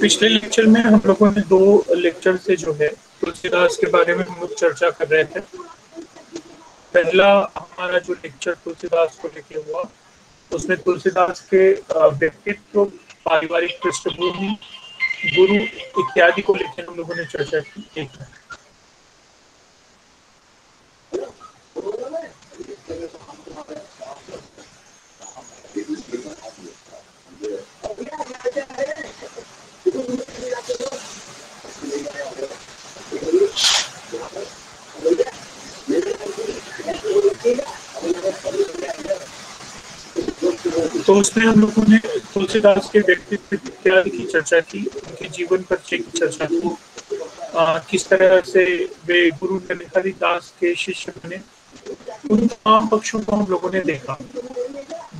पिछले लेक्चर में हम लोगों ने दो लेक्चर से जो है, तुलसीदास के बारे में हम लोग चर्चा कर रहे थे। पहला हमारा जो लेक्चर तुलसीदास को लेके हुआ, उसमें तुलसीदास के व्यक्तित्व, पारिवारिक पृष्ठभूमि, गुरु इत्यादि को लेकर हम लोगों ने चर्चा की। एक तो उसमें हम लोगों ने तुलसीदास के व्यक्तित्व इत्यादि की चर्चा की उनके जीवन पर की चर्चा की आ, किस तरह से वे गुरु नरहरि दास के शिष्य बने उन तमाम पक्षों को हम लोगों ने देखा।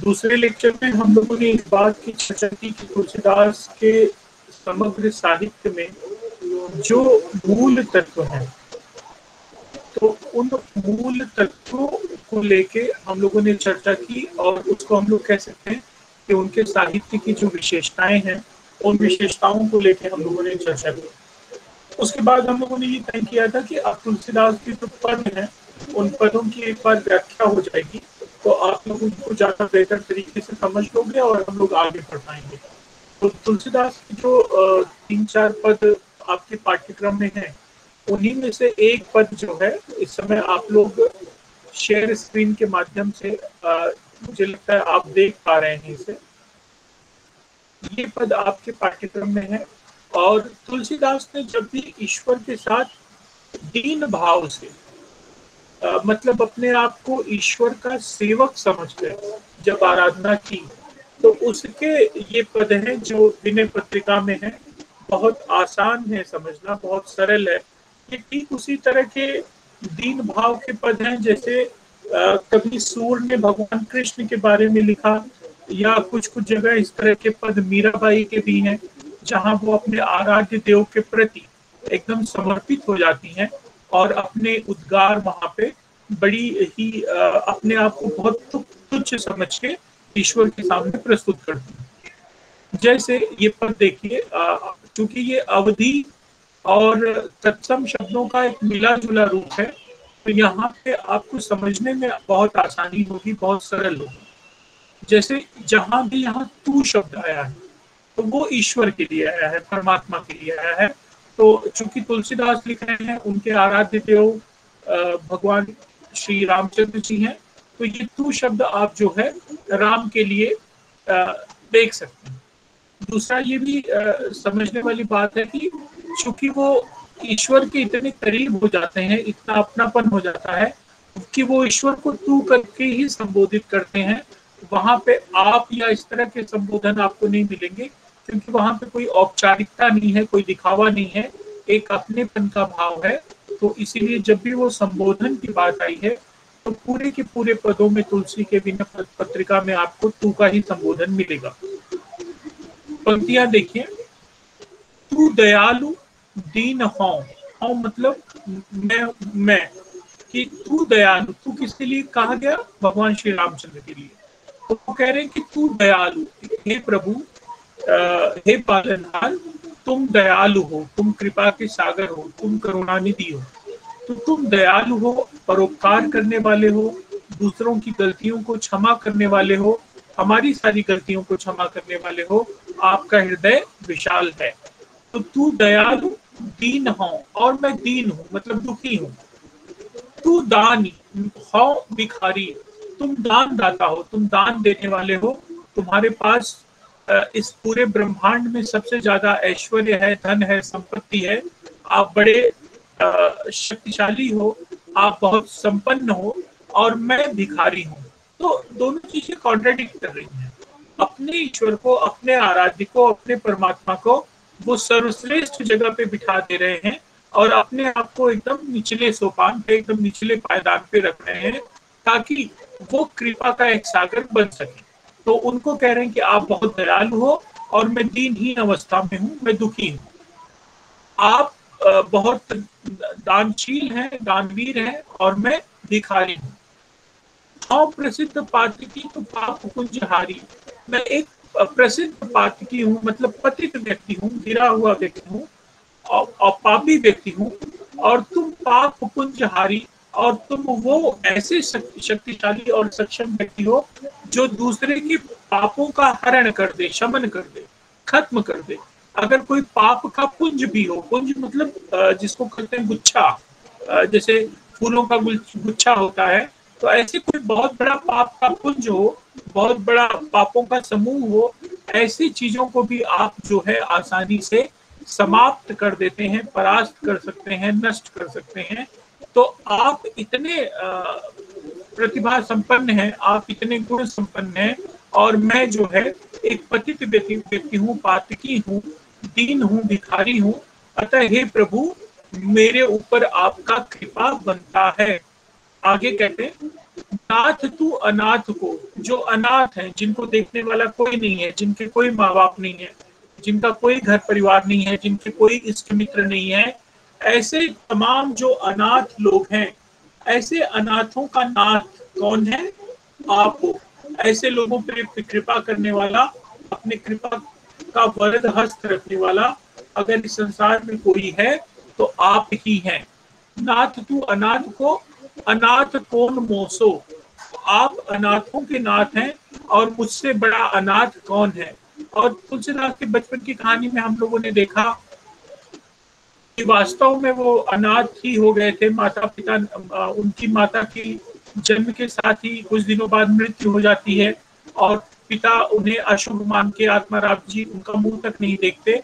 दूसरे लेक्चर में हम लोगों ने इस बात की चर्चा की कि तुलसीदास के समग्र साहित्य में जो मूल तत्व है तो उन मूल तत्वों को लेके हम लोगों ने चर्चा की और उसको हम लोग कह सकते हैं कि उनके साहित्य की जो विशेषताएँ हैं, उन विशेषताओं को लेके हम लोगों ने चर्चा की। उसके बाद हम लोगों ने ये तय किया था कि अब तुलसीदास के जो पद हैं, उन पदों की एक बार व्याख्या हो जाएगी तो आप लोग उनको ज़्यादा बेहतर तरीके से समझ लोगे और हम लोग आगे बढ़ पाएँगे। तो तुलसीदास की जो तीन चार पद आपके पाठ्यक्रम में है, उन्हीं में से एक पद जो है, इस समय आप लोग शेयर स्क्रीन के माध्यम से मुझे लगता है आप देख पा रहे हैं इसे। ये पद आपके पाठ्यक्रम में है और तुलसीदास ने जब भी ईश्वर के साथ दीन भाव से आ, मतलब अपने आप को ईश्वर का सेवक समझकर जब आराधना की तो उसके ये पद हैं जो विनय पत्रिका में है। बहुत आसान है समझना बहुत सरल है ये ठीक उसी तरह के दीन भाव के पद हैं जैसे कभी सूर ने भगवान कृष्ण के बारे में लिखा या कुछ कुछ जगह इस तरह के पद मीराबाई के भी हैं, जहाँ वो अपने आराध्य देव के प्रति एकदम समर्पित हो जाती हैं और अपने उद्गार वहाँ पे बड़ी ही अपने आप को बहुत तुच्छ समझ के ईश्वर के सामने प्रस्तुत करती हैं। जैसे ये पद देखिए क्योंकि ये अवधि और तत्सम शब्दों का एक मिला जुला रूप है तो यहाँ पे आपको समझने में बहुत आसानी होगी, बहुत सरल होगी। जैसे जहाँ भी यहाँ तू शब्द आया है तो वो ईश्वर के लिए आया है, परमात्मा के लिए आया है। तो चूँकि तुलसीदास लिख रहे हैं, उनके आराध्य देव भगवान श्री रामचंद्र जी हैं तो ये तू शब्द आप जो है, राम के लिए देख सकते हैं। दूसरा ये भी समझने वाली बात है कि चूँकि वो ईश्वर के इतने करीब हो जाते हैं, इतना अपनापन हो जाता है, कि वो ईश्वर को तू करके ही संबोधित करते हैं। वहाँ पे आप या इस तरह के संबोधन आपको नहीं मिलेंगे, क्योंकि वहाँ पे कोई औपचारिकता नहीं है, कोई दिखावा नहीं है, एक अपनेपन का भाव है। तो इसीलिए जब भी वो संबोधन की बात आई है तो पूरे के पूरे पदों में, तुलसी के बिना पत्रिका में आपको तू का ही संबोधन मिलेगा। पंक्तियाँ देखिए। तू दयालु दीन हो हो मतलब मैं मैं कि तू दयालु तू किसके लिए कहा गया? भगवान श्री रामचंद्र के लिए। तो वो कह रहे हैं कि तू दयालु हे प्रभु आ, हे पालनहार तुम दयालु हो तुम कृपा के सागर हो तुम करुणानिधि हो। तो तुम दयालु हो परोपकार करने वाले हो दूसरों की गलतियों को क्षमा करने वाले हो हमारी सारी गलतियों को क्षमा करने वाले हो आपका हृदय विशाल है। तो तू दयालु दीन हो और मैं दीन हूँ मतलब दुखी हूँ। तू दानी, हो भिखारी, तुम दान दाता हो, तुम दान देने वाले हो। तुम्हारे पास इस पूरे ब्रह्मांड में सबसे ज़्यादा ऐश्वर्य है, धन है, संपत्ति है। आप बड़े शक्तिशाली हो, आप बहुत संपन्न हो और मैं भिखारी हूँ। तो दोनों चीज़ें कॉन्ट्रेडिक्ट कर रही हैं। अपने ईश्वर को, अपने आराध्य को, अपने परमात्मा को वो सर्वश्रेष्ठ जगह पे बिठा दे रहे हैं और अपने आप को एकदम निचले सोपान पे, एकदम निचले पायदान पे रख रहे हैं ताकि वो कृपा का एक सागर बन सके। तो उनको कह रहे हैं कि आप बहुत दयालु हो और मैं दीनहीन अवस्था में हूँ, मैं दुखी हूँ। आप बहुत दानशील हैं, दानवीर हैं और मैं भिखारी हूँ। प्रसिद्ध पात्र की तो पाप कुंज हारी मैं एक प्रसिद्ध पातकी हूँ मतलब पतित व्यक्ति हूँ, गिरा हुआ व्यक्ति हूँ, और पापी व्यक्ति हूँ, और तुम पाप पुंजहारी और तुम वो ऐसे शक्तिशाली और सक्षम व्यक्ति हो जो दूसरे के पापों का हरण कर दे, शमन कर दे, खत्म कर दे। अगर कोई पाप का पुंज भी हो, पुंज मतलब जिसको कहते हैं गुच्छा जैसे फूलों का गुच्छा होता है तो ऐसे कोई बहुत बड़ा पाप का पुंज हो बहुत बड़ा पापों का समूह हो, ऐसी चीज़ों को भी आप जो है आसानी से समाप्त कर देते हैं, परास्त कर सकते हैं, नष्ट कर सकते हैं। तो आप इतने प्रतिभा संपन्न हैं, आप इतने गुण संपन्न हैं, और मैं जो है एक पतित व्यक्ति हूँ, पातकी हूँ, दीन हूँ, भिखारी हूँ। अतः हे प्रभु, मेरे ऊपर आपका कृपा बनता है। आगे कहते नाथ तू अनाथ को जो अनाथ है, जिनको देखने वाला कोई नहीं है, जिनके कोई माँ बाप नहीं है, जिनका कोई घर परिवार नहीं है, जिनके कोई इष्ट मित्र नहीं है, ऐसे तमाम जो अनाथ लोग हैं, ऐसे अनाथों का नाथ कौन है? आप हो। ऐसे लोगों पर कृपा करने वाला, अपने कृपा का वरद हस्त रखने वाला, अगर इस संसार में कोई है तो आप ही हैं। नाथ तू अनाथ को अनाथ कौन मोसो? आप अनाथों के नाथ हैं और मुझसे बड़ा अनाथ कौन है? और तुलसीदास के बचपन की कहानी में हम लोगों ने देखा कि वास्तव में वो अनाथ ही हो गए थे। माता पिता उनकी माता की जन्म के साथ ही कुछ दिनों बाद मृत्यु हो जाती है और पिता उन्हें अशुभ मान के आत्मा आत्माराम जी उनका मुँह तक नहीं देखते।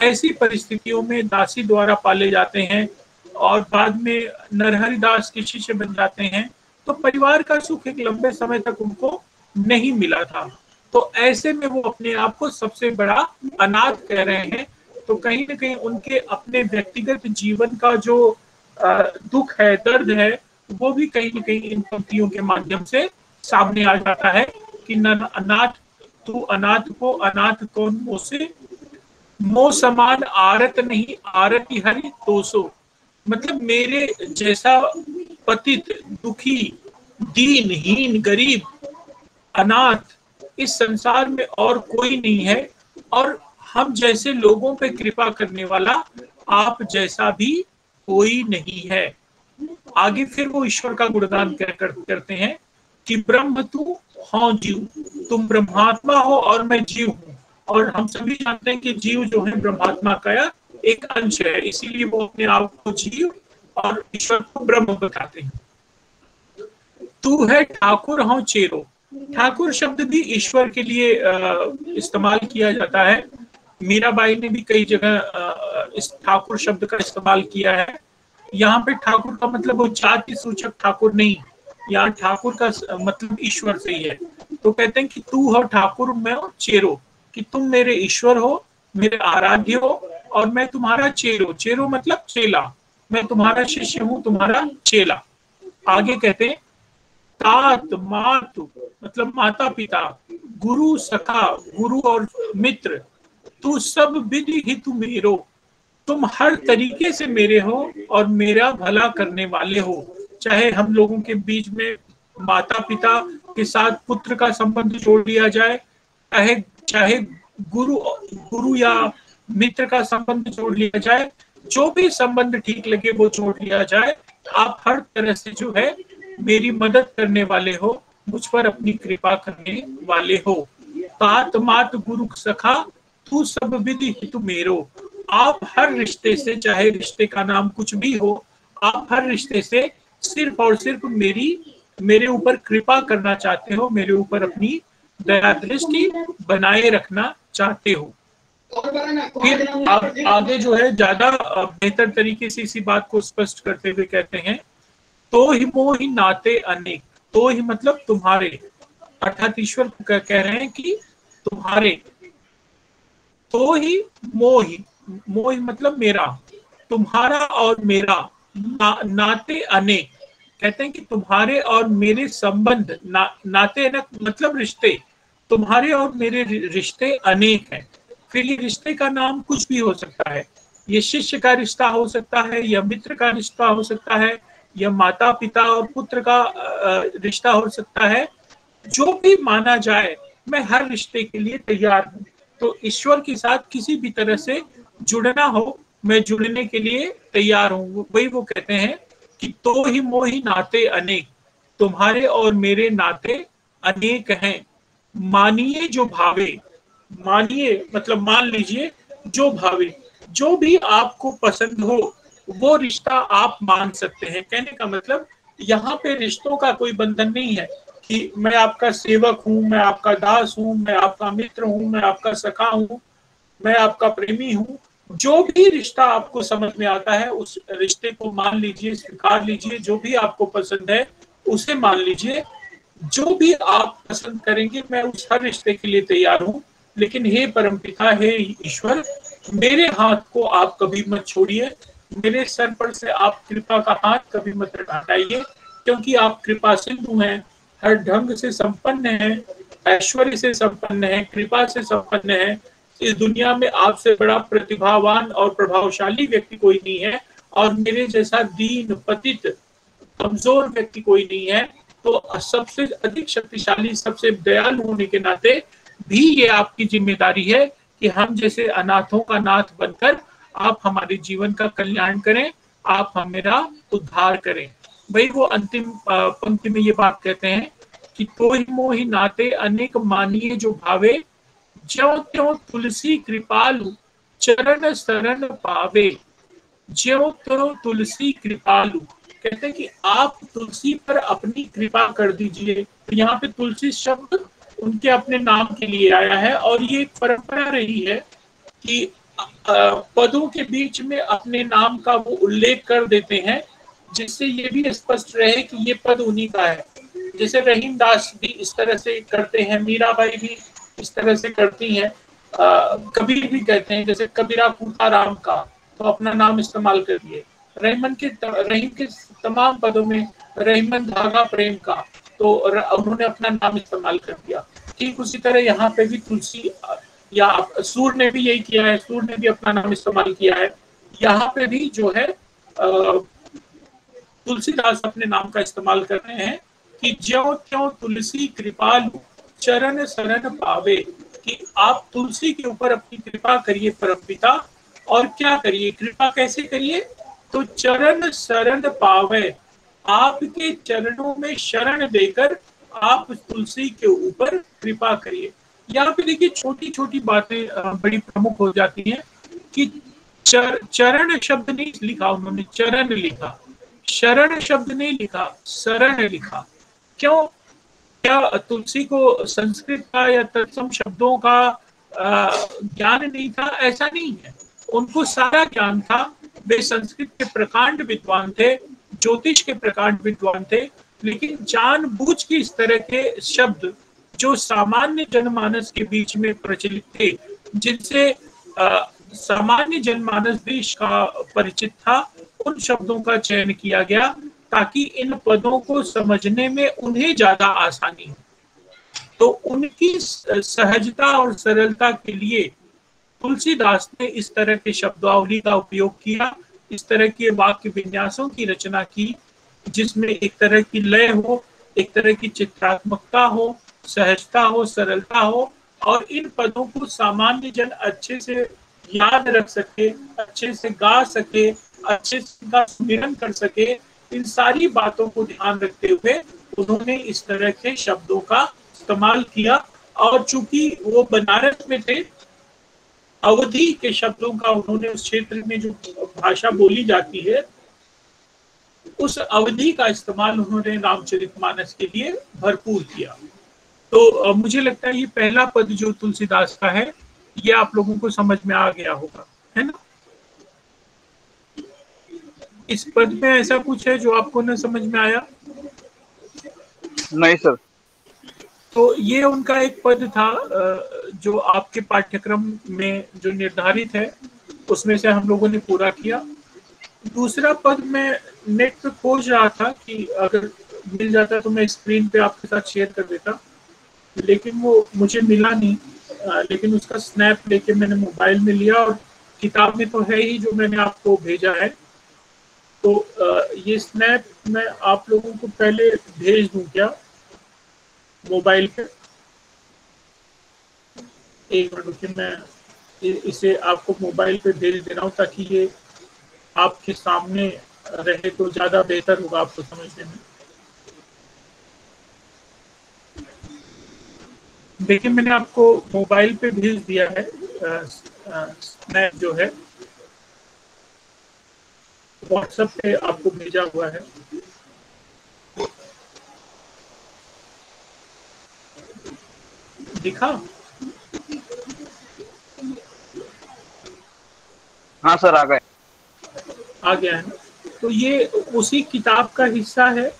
ऐसी परिस्थितियों में दासी द्वारा पाले जाते हैं। और बाद में नरहरि दास के शिष्य बन जाते हैं तो परिवार का सुख एक लंबे समय तक उनको नहीं मिला था। तो ऐसे में वो अपने आप को सबसे बड़ा अनाथ कह रहे हैं। तो कहीं ना कहीं उनके अपने व्यक्तिगत जीवन का जो दुख है, दर्द है, वो भी कहीं ना कहीं इन पंक्तियों के माध्यम से सामने आ जाता है कि न अनाथ, तू अनाथ को अनाथ कौन मोसे? मो समान आरत नहीं, आरत हरि तोसो मतलब मेरे जैसा पतित दुखी दीनहीन गरीब अनाथ इस संसार में और कोई नहीं है। और हम जैसे लोगों पे कृपा करने वाला आप जैसा भी कोई नहीं है। आगे फिर वो ईश्वर का गुणगान कर, कर, करते हैं कि ब्रह्म तू हाँ जीव तुम ब्रह्मात्मा हो और मैं जीव हूँ। और हम सभी जानते हैं कि जीव जो है ब्रह्मात्मा का एक अंश है, इसीलिए वो अपने आप को जीव और ईश्वर को ब्रह्म बताते हैं। तू है ठाकुर हाँ चेरो। ठाकुर शब्द भी ईश्वर के लिए इस्तेमाल किया जाता है। मीराबाई ने भी कई जगह इस ठाकुर शब्द का इस्तेमाल किया है। यहाँ पे ठाकुर का मतलब वो जाति सूचक ठाकुर नहीं, यहाँ ठाकुर का मतलब ईश्वर से ही है। तो कहते हैं कि तू हो ठाकुर, मैं हो चेरो। कि तुम मेरे ईश्वर हो, मेरे आराध्य हो और मैं तुम्हारा चेरो चेरो मतलब चेला। मैं तुम्हारा शिष्य हूँ, तुम्हारा चेला। आगे कहते हैं, तात मात मतलब माता पिता गुरु सखा, गुरु और मित्र, तू सब विधि ही मेरो। तुम हर तरीके से मेरे हो और मेरा भला करने वाले हो। चाहे हम लोगों के बीच में माता पिता के साथ पुत्र का संबंध जोड़ लिया जाए, चाहे चाहे गुरु गुरु या मित्र का संबंध जोड़ लिया जाए, जो भी संबंध ठीक लगे वो जोड़ लिया जाए आप हर तरह से जो है मेरी मदद करने वाले हो, मुझ पर अपनी कृपा करने वाले हो। तात मात गुरु सखा, तू सब विधि तू मेरो। आप हर रिश्ते से, चाहे रिश्ते का नाम कुछ भी हो, आप हर रिश्ते से सिर्फ़ और सिर्फ़ मेरी, मेरे ऊपर कृपा करना चाहते हो, मेरे ऊपर अपनी दया दृष्टि बनाए रखना चाहते हो। फिर आप आगे जो है ज़्यादा बेहतर तरीके से इसी बात को स्पष्ट करते हुए कहते हैं तो ही मोह ही नाते अनेक तो ही मतलब तुम्हारे। अर्थात ईश्वर कह रहे हैं कि तुम्हारे। तो ही मोह मोह मतलब मेरा तुम्हारा और मेरा ना, नाते अनेक। कहते हैं कि तुम्हारे और मेरे संबंध ना, नाते अनेक मतलब रिश्ते। तुम्हारे और मेरे रिश्ते अनेक हैं। फिर ये रिश्ते का नाम कुछ भी हो सकता है। ये शिष्य का रिश्ता हो सकता है, या मित्र का रिश्ता हो सकता है, या माता पिता और पुत्र का रिश्ता हो सकता है। जो भी माना जाए, मैं हर रिश्ते के लिए तैयार हूँ। तो ईश्वर के साथ किसी भी तरह से जुड़ना हो, मैं जुड़ने के लिए तैयार हूँ। वही वो कहते हैं कि तो ही मोही नाते अनेक, तुम्हारे और मेरे नाते अनेक हैं। मानिए जो भावे मानिए मतलब मान लीजिए, जो भावे, जो भी आपको पसंद हो, वो रिश्ता आप मान सकते हैं। कहने का मतलब यहाँ पे रिश्तों का कोई बंधन नहीं है कि मैं आपका सेवक हूँ, मैं आपका दास हूँ, मैं आपका मित्र हूँ, मैं आपका सखा हूँ, मैं आपका प्रेमी हूँ। जो भी रिश्ता आपको समझ में आता है, उस रिश्ते को मान लीजिए, स्वीकार लीजिए, जो भी आपको पसंद है, उसे मान लीजिए। जो भी आप पसंद करेंगे, मैं उस हर रिश्ते के लिए तैयार हूँ। लेकिन हे परमपिता हे ईश्वर, मेरे हाथ को आप कभी मत छोड़िए। मेरे सर पर से आप कृपा का हाथ कभी मत हटाइए, क्योंकि आप कृपा सिंधु हैं। हर ढंग से संपन्न है, ऐश्वर्य से संपन्न है, कृपा से संपन्न है। इस दुनिया में आपसे बड़ा प्रतिभावान और प्रभावशाली व्यक्ति कोई नहीं है, और मेरे जैसा दीन, पतित, कमज़ोर व्यक्ति कोई नहीं है। तो सबसे अधिक शक्तिशाली, सबसे दयालु होने के नाते भी ये आपकी ज़िम्मेदारी है कि हम जैसे अनाथों का नाथ बनकर आप हमारे जीवन का कल्याण करें, आप हमेरा उद्धार करें। भाई, वो अंतिम पंक्ति में ये बात कहते हैं कि तो ही मोहि नाते अनेक मानिए जो भावे, ज्यो त्यों तुलसी कृपालु चरण शरण पावे। ज्यो त्यों तुलसी कृपालु, कहते हैं कि आप तुलसी पर अपनी कृपा कर दीजिए। यहाँ पे तुलसी शब्द उनके अपने नाम के लिए आया है और ये परंपरा रही है कि पदों के बीच में अपने नाम का वो उल्लेख कर देते हैं, जिससे ये भी स्पष्ट रहे कि ये पद उन्हीं का है। जैसे रहीम दास भी इस तरह से करते हैं, मीराबाई भी इस तरह से करती हैं कबीर भी कहते हैं, जैसे कबीरा कूटा राम का तो अपना नाम इस्तेमाल करिए। रहीमन के रहीम के तमाम पदों में रहीमन धागा प्रेम का तो उन्होंने अपना नाम इस्तेमाल कर दिया। ठीक उसी तरह यहाँ पे भी तुलसी, या सूर ने भी यही किया है सूर ने भी अपना नाम इस्तेमाल किया है। यहाँ पे भी जो है तुलसीदास अपने नाम का इस्तेमाल कर रहे हैं कि ज्यो त्यों तुलसी कृपालु चरण शरण पावे, कि आप तुलसी के ऊपर अपनी कृपा करिए परम पिता और क्या करिए? कृपा कैसे करिए? तो चरण शरण पावे। आपके चरणों में शरण देकर आप तुलसी के ऊपर कृपा करिए। यहाँ पे देखिए छोटी छोटी बातें बड़ी प्रमुख हो जाती हैं कि चर, चरण शब्द नहीं लिखा उन्होंने चरण लिखा। शरण शब्द नहीं लिखा शरण लिखा। क्यों? क्या तुलसी को संस्कृत का या तत्सम शब्दों का ज्ञान नहीं था? ऐसा नहीं है। उनको सारा ज्ञान था। वे संस्कृत के प्रकांड विद्वान थे। ज्योतिष के प्रकांड विद्वान थे, लेकिन जानबूझ के इस तरह के शब्द जो सामान्य जनमानस के बीच में प्रचलित थे, जिनसे सामान्य जनमानस देश का परिचित था, उन शब्दों का चयन किया गया ताकि इन पदों को समझने में उन्हें ज़्यादा आसानी हो। तो उनकी सहजता और सरलता के लिए तुलसीदास ने इस तरह के शब्दावली का उपयोग किया इस तरह के वाक्य विन्यासों की रचना की, जिसमें एक तरह की लय हो, एक तरह की चित्रात्मकता हो, सहजता हो, सरलता हो, और इन पदों को सामान्य जन अच्छे से याद रख सके, अच्छे से गा सके, अच्छे से का स्मरण कर सके, इन सारी बातों को ध्यान रखते हुए उन्होंने इस तरह के शब्दों का इस्तेमाल किया। और चूँकि वो बनारस में थे अवधि के शब्दों का उन्होंने उस क्षेत्र में जो भाषा बोली जाती है, उस अवधि का इस्तेमाल उन्होंने रामचरित मानस के लिए भरपूर किया। तो मुझे लगता है ये पहला पद जो तुलसीदास का है, ये आप लोगों को समझ में आ गया होगा, है ना? इस पद में ऐसा कुछ है जो आपको न समझ में आया? नहीं, सर। तो ये उनका एक पद था जो आपके पाठ्यक्रम में जो निर्धारित है, उसमें से हम लोगों ने पूरा किया। दूसरा पद मैं नेट पे खोज रहा था कि अगर मिल जाता तो मैं स्क्रीन पे आपके साथ शेयर कर देता, लेकिन वो मुझे मिला नहीं। लेकिन उसका स्नैप लेके मैंने मोबाइल में लिया और किताब में तो है ही जो मैंने आपको भेजा है। तो ये स्नैप मैं आप लोगों को पहले भेज दूँ क्या? मोबाइल पे। एक मिनट रुकिए, मैं इसे आपको मोबाइल पे भेज दे रहा हूँ ताकि ये आपके सामने रहे तो ज़्यादा बेहतर होगा आपको समझने में। देखिए, मैंने आपको मोबाइल पे भेज दिया है स्नैप जो है व्हाट्सएप पे आपको भेजा हुआ है। दिखा। हाँ सर आ गए। आ गया है। तो ये उसी किताब का हिस्सा है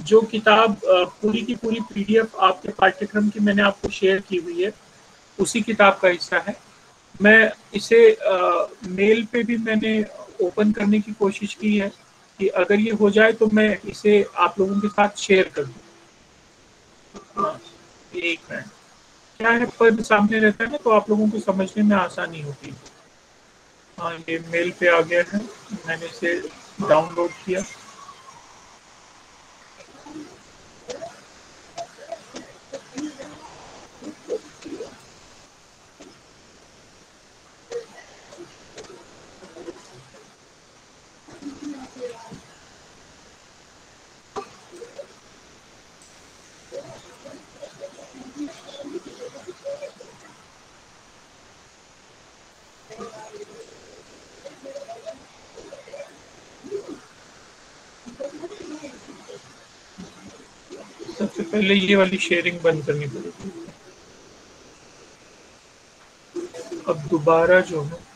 जो किताब पूरी की पूरी पीडीएफ आपके पाठ्यक्रम की मैंने आपको शेयर की हुई है उसी किताब का हिस्सा है। मैं इसे आ, मेल पे भी मैंने ओपन करने की कोशिश की है कि अगर ये हो जाए तो मैं इसे आप लोगों के साथ शेयर कर। दूँ हाँ, एक मिनट। है पद सामने रहता है ना तो आप लोगों को समझने में आसानी होती है। हाँ ये मेल पे आ गया है, मैंने इसे डाउनलोड किया। पहले ये वाली शेयरिंग बंद करनी पड़ेगी। अब दोबारा जो है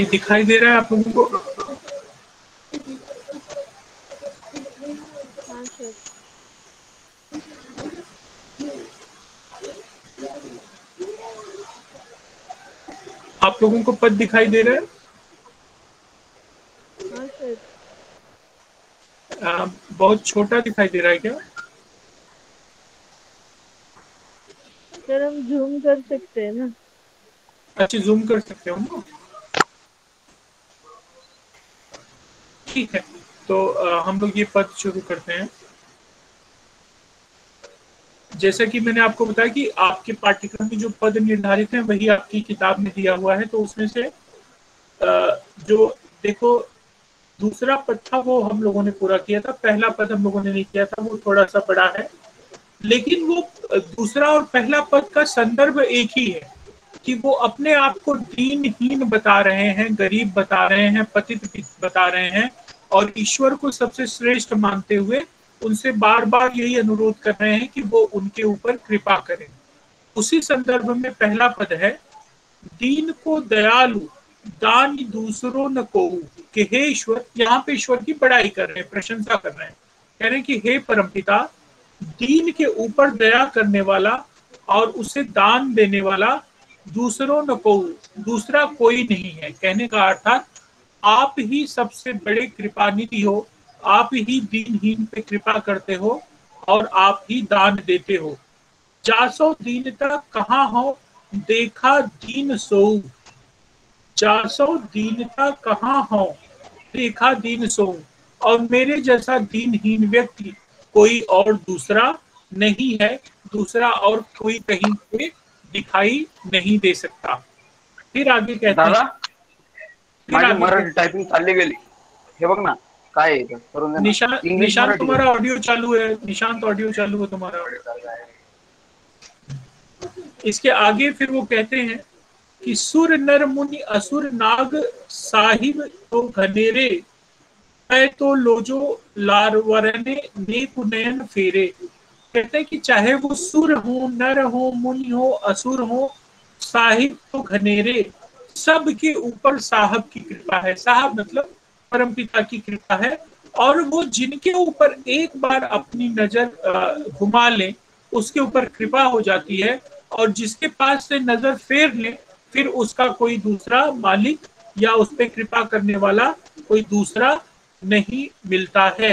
ये दिखाई दे रहा है आप लोगों को? आप लोगों को पद दिखाई दे रहा है? आ, बहुत छोटा दिखाई दे रहा है क्या? सर हम जूम कर सकते हैं ना? अच्छा जूम कर सकते हो ना ठीक है। तो आ, हम लोग ये पद शुरू करते हैं। जैसा कि मैंने आपको बताया कि आपके पाठ्यक्रम में जो पद निर्धारित हैं वही आपकी किताब में दिया हुआ है तो उसमें से आ, जो देखो दूसरा पद था वो हम लोगों ने पूरा किया था। पहला पद हम लोगों ने नहीं किया था वो थोड़ा सा बड़ा है। लेकिन वो दूसरा और पहला पद का संदर्भ एक ही है। कि वो अपने आप को दीनहीन बता रहे हैं, गरीब बता रहे हैं, पतित बता रहे हैं और ईश्वर को सबसे श्रेष्ठ मानते हुए उनसे बार बार यही अनुरोध कर रहे हैं कि वो उनके ऊपर कृपा करें। उसी संदर्भ में पहला पद है, दीन को दयालु, दान दूसरों न को कि हे ईश्वर, यहाँ पे ईश्वर की बड़ाई कर रहे हैं, प्रशंसा कर रहे हैं। कह रहे हैं कि हे परमपिता दीन के ऊपर दया करने वाला और उसे दान देने वाला दूसरों न को, दूसरा कोई नहीं है। कहने का अर्थात, आप ही सबसे बड़े कृपानिधि हो, आप ही दीनहीन पे कृपा करते हो और आप ही दान देते हो। जासो दीनता कहाँ हो, देखा दीन सो। जासो दीनता कहाँ हो, देखा दीन सो। और मेरे जैसा दीनहीन व्यक्ति कोई और दूसरा नहीं है, दूसरा और कोई कहीं पे दिखाई नहीं दे सकता। फिर आगे कहता फिर चालली गेली. हे बघ ना काय निशांत निशांत तुम्हारा ऑडियो चालू है निशांत ऑडियो चालू है तुम्हारा इसके आगे फिर वो कहते हैं कि सुर नर मुनि असुर नाग साहिब तो घनेरे तो लोजो लारवरने ने कुनयन फेरे। कहते हैं कि चाहे वो सुर हो, नर हो, मुनि हो, असुर हो, साहिब तो घनेरे, सबके ऊपर साहब की कृपा है। साहब मतलब परम पिता की कृपा है। और वो जिनके ऊपर एक बार अपनी नज़र घुमा ले, उसके ऊपर कृपा हो जाती है और जिसके पास से नज़र फेर ले, फिर उसका कोई दूसरा मालिक या उस पर कृपा करने वाला कोई दूसरा नहीं मिलता है।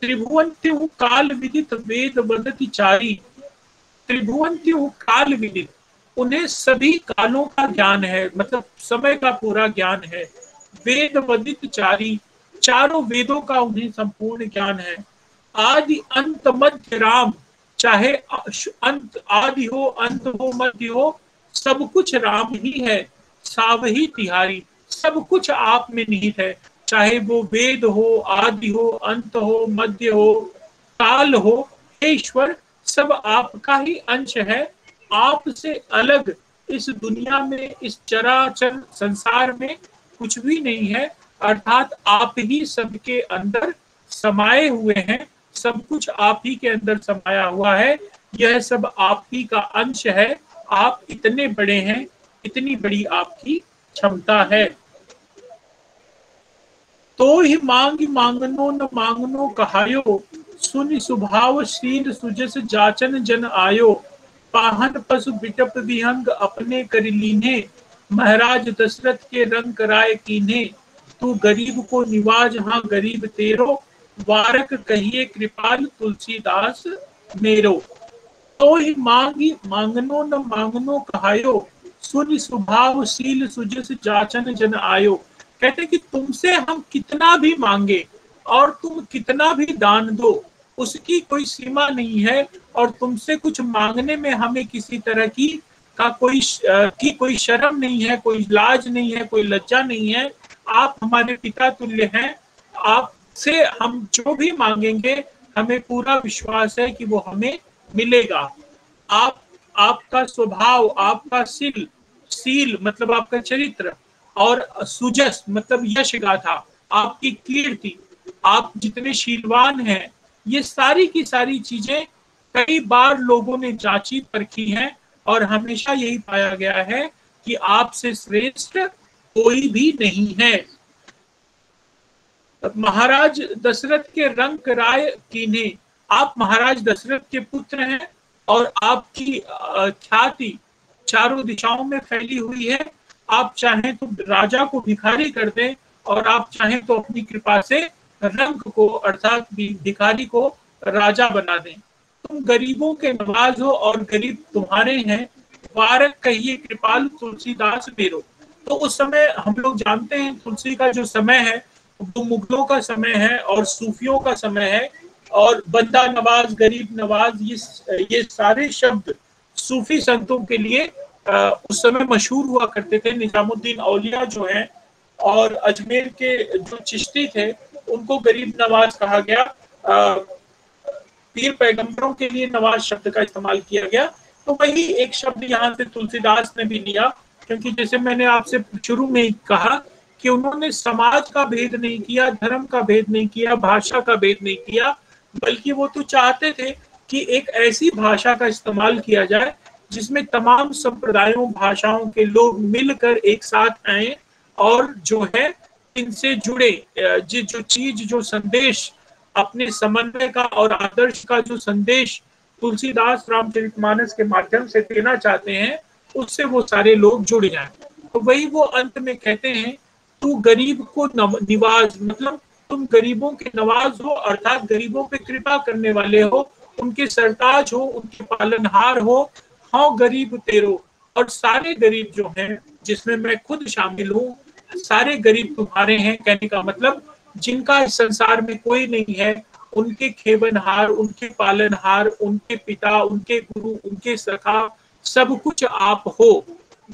त्रिभुवन काल विदित वेद बदति चारी। त्रिभुवन काल विदित उन्हें सभी कालों का ज्ञान है मतलब समय का पूरा ज्ञान है। वेद वदित चारी, चारों वेदों का उन्हें संपूर्ण ज्ञान है। आदि अंत मध्य राम, चाहे अंत आदि हो, अंत हो, मध्य हो, सब कुछ राम ही है साव ही तिहारी। सब कुछ आप में निहित है। चाहे वो वेद हो, आदि हो, अंत हो, मध्य हो, काल हो, हे ईश्वर, सब आपका ही अंश है। आपसे अलग इस दुनिया में, इस चराचर संसार में कुछ भी नहीं है। अर्थात आप ही सबके अंदर समाये हुए हैं। सब कुछ आप ही के अंदर समाया हुआ है। यह सब आप ही का अंश है। आप इतने बड़े हैं, इतनी बड़ी आपकी क्षमता है। तो ही मांग मांगनो न मांगनो कहायो, सुन स्वभाव शील सुजस जाचन जन आयो। पाहन पशु बिटप विहंग अपने कर लीने, महाराज दशरथ के रंग कराए कीने। तू गरीब को निवाज हाँ गरीब तेरो, वारक कहिए कृपाल तुलसीदास मेरो। तो ही मांगी मांगनो न मांगनो कहायो, सुन स्वभाव शील सुजस जाचन जन आयो। कहते कि तुमसे हम कितना भी मांगे और तुम कितना भी दान दो, उसकी कोई सीमा नहीं है और तुमसे कुछ मांगने में हमें किसी तरह की का कोई की कोई शर्म नहीं है, कोई लाज नहीं है, कोई लज्जा नहीं है। आप हमारे पिता तुल्य हैं। आपसे हम जो भी मांगेंगे, हमें पूरा विश्वास है कि वो हमें मिलेगा। आप, आपका स्वभाव, आपका सील सील मतलब आपका चरित्र और सुजस मतलब यश गाथा आपकी कीर्ति, आप जितने शीलवान हैं, ये सारी की सारी चीज़ें कई बार लोगों ने जांची, परखी हैं और हमेशा यही पाया गया है कि आपसे श्रेष्ठ कोई भी नहीं है। महाराज दशरथ के रंग राय कीने आप महाराज दशरथ के पुत्र हैं और आपकी ख्याति चारों दिशाओं में फैली हुई है। आप चाहें तो राजा को भिखारी कर दें और आप चाहें तो अपनी कृपा से रंग को, अर्थात भिखारी को राजा बना दें। तुम गरीबों के नवाज़ हो और गरीब तुम्हारे हैं वारक कहिए कृपाल तुलसीदास मेरो। तो उस समय हम लोग जानते हैं तुलसी का जो समय है, वो मुगलों का समय है और सूफियों का समय है और बंदा नवाज़, गरीब नवाज़, ये ये सारे शब्द सूफी संतों के लिए उस समय मशहूर हुआ करते थे निजामुद्दीन औलिया जो है और अजमेर के जो चिश्ती थे, उनको गरीब नवाज़ कहा गया। पीर पैगंबरों के लिए नवाज़ शब्द का इस्तेमाल किया गया। तो वही एक शब्द यहाँ से तुलसीदास ने भी लिया, क्योंकि जैसे मैंने आपसे शुरू में कहा कि उन्होंने समाज का भेद नहीं किया, धर्म का भेद नहीं किया, भाषा का भेद नहीं किया, बल्कि वो तो चाहते थे कि एक ऐसी भाषा का इस्तेमाल किया जाए जिसमें तमाम संप्रदायों, भाषाओं के लोग मिलकर एक साथ आए और जो है इनसे जुड़े। जो चीज़, जो संदेश अपने समन्वय का और आदर्श का जो संदेश तुलसीदास रामचरित मानस के माध्यम से देना चाहते हैं, उससे वो सारे लोग जुड़ जाए। तो वही वो अंत में कहते हैं, तू गरीब को निवाज मतलब तुम गरीबों के नवाज़ हो, अर्थात गरीबों पे कृपा करने वाले हो, उनके सरताज हो, उनके पालनहार हो हाँ गरीब तेरो और सारे गरीब जो हैं, जिसमें मैं खुद शामिल हूँ, सारे गरीब तुम्हारे हैं, कहने का मतलब जिनका इस संसार में कोई नहीं है, उनके खेवनहार, उनके पालनहार, उनके पिता, उनके गुरु, उनके सखा, सब कुछ आप हो।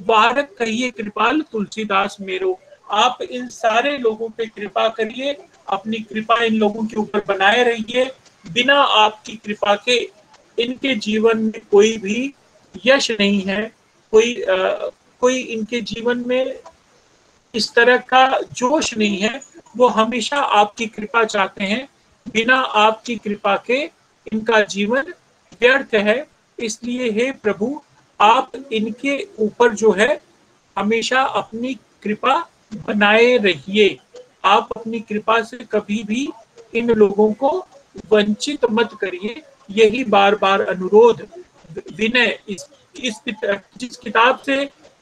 बारक कहिए, कृपाल तुलसीदास मेरो, आप इन सारे लोगों पे कृपा करिए, अपनी कृपा इन लोगों के ऊपर बनाए रहिए, बिना आपकी कृपा के इनके जीवन में कोई भी यश नहीं है कोई आ, कोई इनके जीवन में इस तरह का जोश नहीं है वो हमेशा आपकी कृपा चाहते हैं बिना आपकी कृपा के इनका जीवन व्यर्थ है। इसलिए हे प्रभु आप इनके ऊपर जो है हमेशा अपनी कृपा बनाए रहिए। आप अपनी कृपा से कभी भी इन लोगों को वंचित मत करिए। यही बार बार अनुरोध विनय इस, इस जिस किताब से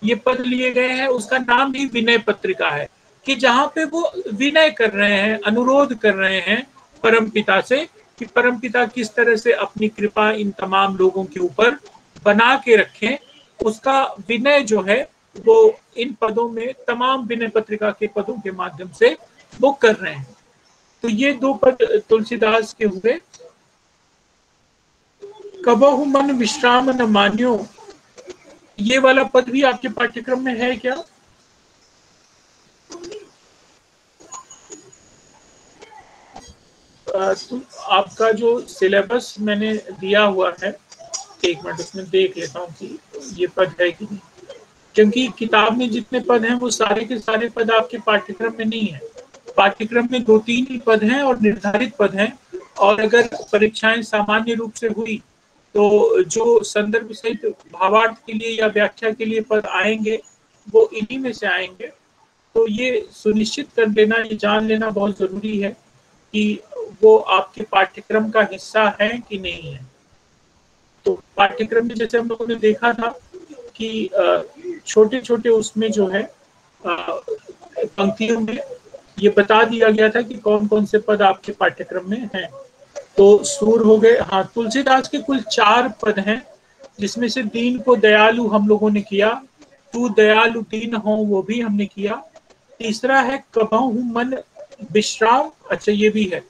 ये पद लिए गए हैं उसका नाम ही विनय पत्रिका है कि जहाँ पे वो विनय कर रहे हैं अनुरोध कर रहे हैं परम पिता से कि परम पिता किस तरह से अपनी कृपा इन तमाम लोगों के ऊपर बना के रखें उसका विनय जो है वो इन पदों में तमाम विनय पत्रिका के पदों के माध्यम से वो कर रहे हैं। तो ये दो पद तुलसीदास के हुए कबहु मन विश्राम न मान्यो। ये वाला पद भी आपके पाठ्यक्रम में है क्या? आपका जो सिलेबस मैंने दिया हुआ है, एक मिनट उसमें देख लेता हूँ कि ये पद है कि नहीं। क्योंकि किताब में जितने पद हैं, वो सारे के सारे पद आपके पाठ्यक्रम में नहीं है। पाठ्यक्रम में दो तीन ही पद हैं और निर्धारित पद हैं। और अगर परीक्षाएँ सामान्य रूप से हुई तो जो संदर्भ सहित भावार्थ के लिए या व्याख्या के लिए पद आएँगे, वो इन्हीं में से आएँगे। तो ये सुनिश्चित कर लेना, ये जान लेना बहुत ज़रूरी है कि वो आपके पाठ्यक्रम का हिस्सा है कि नहीं है। तो पाठ्यक्रम में जैसे हम लोगों ने देखा था कि छोटे छोटे उसमें जो है पंक्तियों में ये बता दिया गया था कि कौन कौन से पद आपके पाठ्यक्रम में हैं। तो सूर हो गए हाँ तुलसीदास के कुल चार पद हैं, जिसमें से दीन को दयालु हम लोगों ने किया, तू दयालु दीन हो, वो भी हमने किया। तीसरा है, कबहू मन विश्राम अच्छा ये भी है,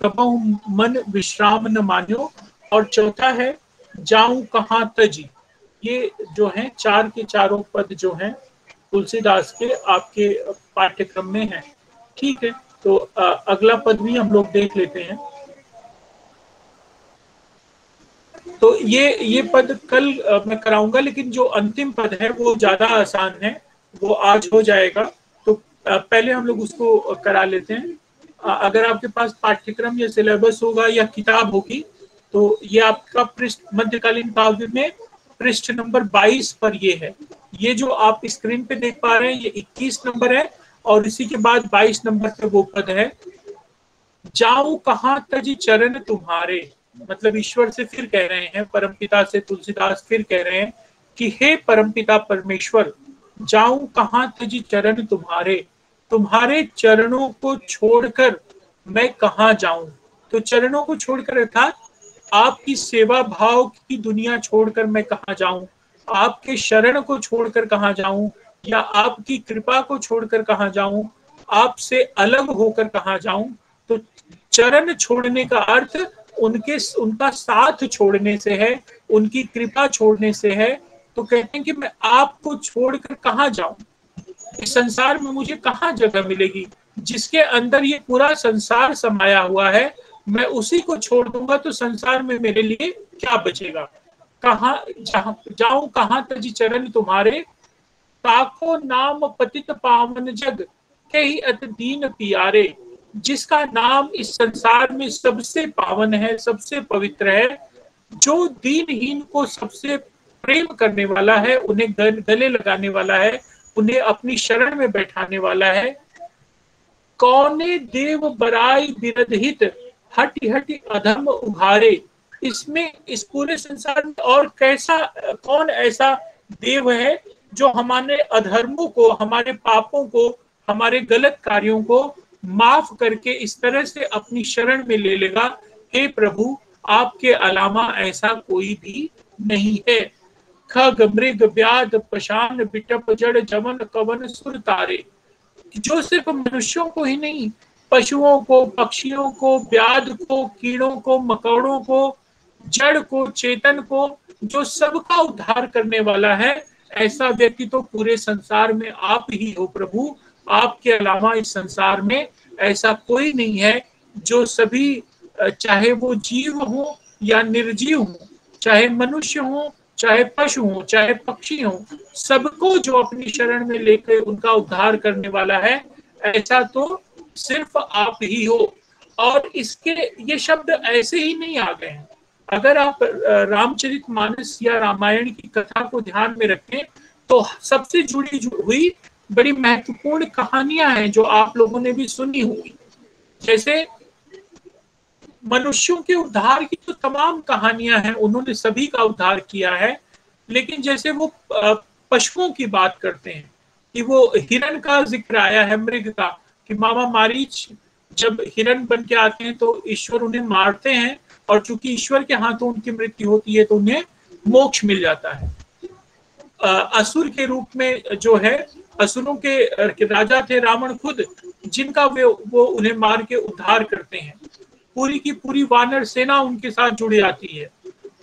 कबहू मन विश्राम न मान्यो। और चौथा है, जाऊँ कहाँ तजी। ये जो है, चार के चारों पद जो हैं, तुलसीदास के, आपके पाठ्यक्रम में हैं। ठीक है तो अगला पद भी हम लोग देख लेते हैं। तो ये ये पद कल मैं कराऊँगा, लेकिन जो अंतिम पद है, वो ज़्यादा आसान है, वो आज हो जाएगा। तो पहले हम लोग उसको करा लेते हैं। अगर आपके पास पाठ्यक्रम या सिलेबस होगा या किताब होगी तो ये आपका पृष्ठ, मध्यकालीन काव्य में पृष्ठ नंबर 22 पर ये है। ये जो आप स्क्रीन पे देख पा रहे हैं, ये 21 नंबर है, और इसी के बाद 22 नंबर पे वो पद है। जाऊँ कहा तज चरण तुम्हारे? मतलब ईश्वर से फिर कह रहे हैं परमपिता से तुलसीदास फिर कह रहे हैं कि, हे परमपिता परमेश्वर, जाऊँ कहा तज चरण तुम्हारे? तुम्हारे चरणों को छोड़कर मैं कहा जाऊँ? तो चरणों को छोड़कर अर्थात आपकी सेवा भाव की दुनिया छोड़कर मैं कहा जाऊँ? आपके शरण को छोड़कर कहा जाऊँ? या आपकी कृपा को छोड़कर कहा जाऊँ? आपसे अलग होकर कहा जाऊँ? तो चरण छोड़ने का अर्थ उनके उनका साथ छोड़ने से है, उनकी कृपा छोड़ने से है तो कहते हैं कि मैं आपको छोड़कर कहा जाऊँ? इस संसार में मुझे कहा जगह मिलेगी? जिसके अंदर ये पूरा संसार समाया हुआ है, मैं उसी को छोड़ दूँगा तो संसार में मेरे लिए क्या बचेगा? कहा जाऊँ कहा तजी चरण तुम्हारे? ताको नाम पतित पावन जग, के ही अत दीन पियारे। जिसका नाम इस संसार में सबसे पावन है, सबसे पवित्र है, जो दीनहीन को सबसे प्रेम करने वाला है, उन्हें गले लगाने वाला है, उन्हें अपनी शरण में बैठाने वाला है। कौने देव बराई विरधित हटी हटी अधम उभारे? इसमें, इस पूरे संसार में और कैसा, कौन ऐसा देव है, जो हमारे अधर्मों को, हमारे पापों को, हमारे गलत कार्यों को माफ़ करके इस तरह से अपनी शरण में ले लेगा। हे प्रभु, आपके अलावा ऐसा कोई भी नहीं है। खग मृग व्याध पशान बिटप जड़ जवन कवन सुर तारे। जो सिर्फ़ मनुष्यों को ही नहीं, पशुओं को, पक्षियों को, व्याध को, कीड़ों को, मकौड़ों को, जड़ को, चेतन को, जो सबका उद्धार करने वाला है, ऐसा व्यक्ति तो पूरे संसार में आप ही हो प्रभु। आपके अलावा इस संसार में ऐसा कोई नहीं है जो सभी चाहे वो जीव हो या निर्जीव हो, चाहे मनुष्य हो, चाहे पशु हो, चाहे पक्षी हो, सबको जो अपनी शरण में लेकर उनका उद्धार करने वाला है, ऐसा तो सिर्फ़ आप ही हो। और इसके, ये शब्द ऐसे ही नहीं आ गए हैं। अगर आप रामचरित मानस या रामायण की कथा को ध्यान में रखें तो सबसे जुड़ी हुई बड़ी महत्वपूर्ण कहानियाँ हैं जो आप लोगों ने भी सुनी होगी। जैसे मनुष्यों के उद्धार की जो तमाम कहानियाँ हैं, उन्होंने सभी का उद्धार किया है, लेकिन जैसे वो पशुओं की बात करते हैं, कि वो हिरण का ज़िक्र आया है, मृग का, कि मामा मारीच जब हिरण बन के आते हैं तो ईश्वर उन्हें मारते हैं, और चूँकि ईश्वर के हाथों उनकी मृत्यु होती है तो उन्हें मोक्ष मिल जाता है। असुर के रूप में जो है असुरों के राजा थे रावण खुद, जिनका वे, वो उन्हें मार के उद्धार करते हैं। पूरी की पूरी वानर सेना उनके साथ जुड़ी आती है।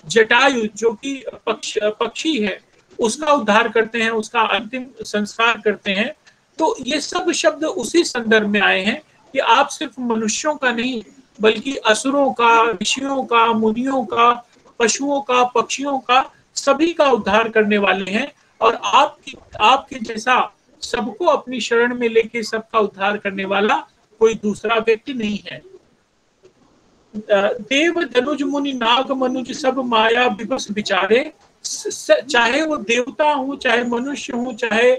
जटायु, जो कि पक्ष, पक्षी है, उसका उद्धार करते हैं, उसका अंतिम संस्कार करते हैं। तो ये सब शब्द उसी संदर्भ में आए हैं कि आप सिर्फ़ मनुष्यों का नहीं, बल्कि असुरों का, ऋषियों का, मुनियों का, पशुओं का, पक्षियों का, सभी का उद्धार करने वाले हैं। और आपकी, आपके जैसा सबको अपनी शरण में लेके सबका उद्धार करने वाला कोई दूसरा व्यक्ति नहीं है। देव, धनुज, मुनि, नाग, मनुज, सब माया, विवश, विचारे चाहे वो देवता हो, चाहे मनुष्य हो, चाहे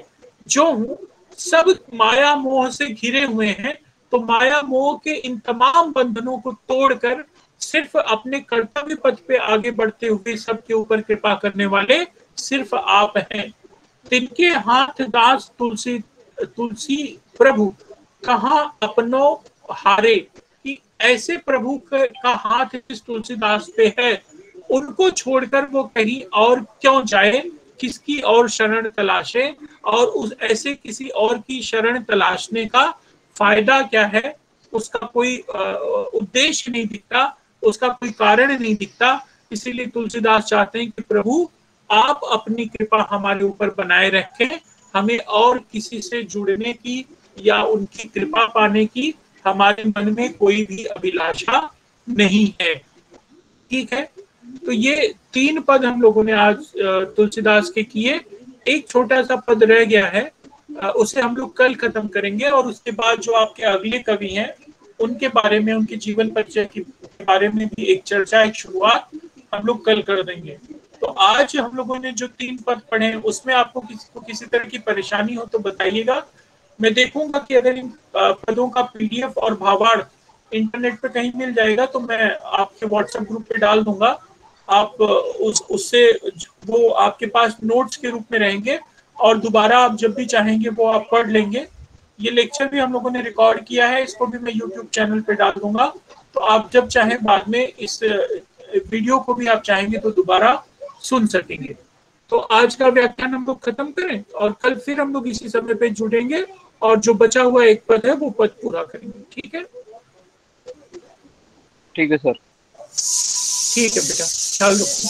जो हो, सब माया मोह से घिरे हुए हैं। तो माया मोह के इन तमाम बंधनों को तोड़कर सिर्फ़ अपने कर्तव्य पथ पे आगे बढ़ते हुए सबके ऊपर कृपा करने वाले सिर्फ़ आप हैं। तिनके हाथ दास तुलसी तुलसी प्रभु, कहा अपनो हारे? कि ऐसे प्रभु का हाथ इस तुलसीदास पे है, उनको छोड़कर वो कहीं और क्यों जाए? किसकी और शरण तलाशे? और उस, ऐसे किसी और की शरण तलाशने का फ़ायदा क्या है? उसका कोई उद्देश्य नहीं दिखता, उसका कोई कारण नहीं दिखता, इसीलिए तुलसीदास चाहते हैं कि प्रभु आप अपनी कृपा हमारे ऊपर बनाए रखें, हमें और किसी से जुड़ने की या उनकी कृपा पाने की हमारे मन में कोई भी अभिलाषा नहीं है। ठीक है? तो ये तीन पद हम लोगों ने आज तुलसीदास के किए। एक छोटा सा पद रह गया है उसे हम लोग कल खत्म करेंगे और उसके बाद जो आपके अगले कवि हैं, उनके बारे में, उनके जीवन परिचय के बारे में भी एक चर्चा, एक शुरुआत हम लोग कल कर देंगे। तो आज हम लोगों ने जो तीन पद पढ़े उसमें आपको किसी को किसी तरह की परेशानी हो तो बताइएगा। मैं देखूँगा कि अगर इन पदों का पीडीएफ और भावाड़ इंटरनेट पे कहीं मिल जाएगा तो मैं आपके व्हाट्सएप ग्रुप पे डाल दूँगा। आप उस, उससे वो आपके पास नोट्स के रूप में रहेंगे और दोबारा आप जब भी चाहेंगे वो आप पढ़ लेंगे। ये लेक्चर भी हम लोगों ने रिकॉर्ड किया है, इसको भी मैं यूट्यूब चैनल पे डाल दूँगा। तो आप जब चाहें बाद में इस वीडियो को भी आप चाहेंगे तो दोबारा सुन सकेंगे। तो आज का व्याख्यान हम लोग खत्म करें और कल फिर हम लोग इसी समय पे जुड़ेंगे और जो बचा हुआ एक पद है वो पद पूरा करेंगे। ठीक है? ठीक है सर। ठीक है बेटा। ख्याल रखो